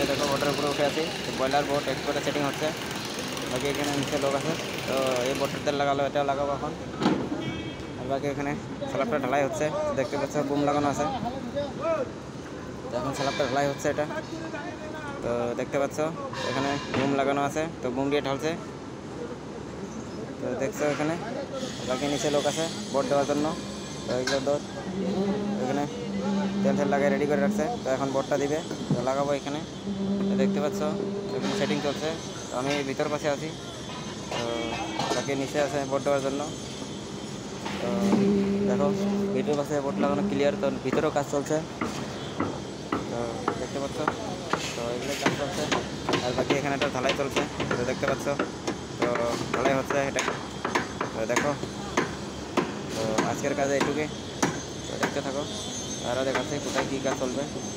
যে দেখো বোটের উপরে উঠে আছি ব্রয়লার বোট এক্সপোর্টে সেটিং হচ্ছে বাকি এখানে নিচে লোক আছে তো এই বোটের তেল লাগালো এটাও লাগাবো এখন আর বাকি এখানে স্ল্যাবটা ঢালাই হচ্ছে দেখতে পাচ্ছ বুম লাগানো আছে তো এখন স্ল্যাবটা ঢালাই হচ্ছে এটা তো দেখতে পাচ্ছ এখানে বুম লাগানো আছে তো বুম দিয়ে ঢালছে তো দেখছো এখানে বাকি নিচে লোক আছে বোট দেওয়ার জন্য তো এগুলো দোর এখানে তেল তেল লাগিয়ে রেডি করে রাখছে। তো এখন বোটটা দিবে। তো লাগাবো এখানে। দেখতে পাচ্ছ এখানে সেটিং চলছে। তো আমি ভিতর পাশে আছি। তো বাকি নিচে আছে বোট দেওয়ার জন্য। তো দেখো, ভিতর পাশে বোট লাগানো ক্লিয়ার তো ভিতরেও কাজ চলছে। তো দেখতে পাচ্ছ, তো এগুলো কাজ চলছে। আর বাকি এখানে একটা ঢালাই চলছে। তো দেখতে পাচ্ছ, তো ঢালাই হচ্ছে এটা। তো দেখো, তো আজকের কাজে এইটুকুই তো দেখতে থাকো। देखा क्या है